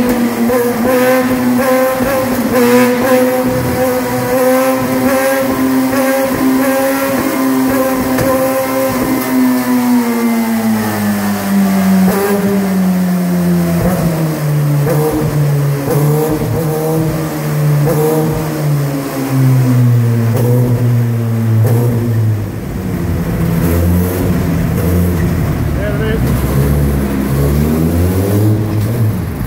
Amen.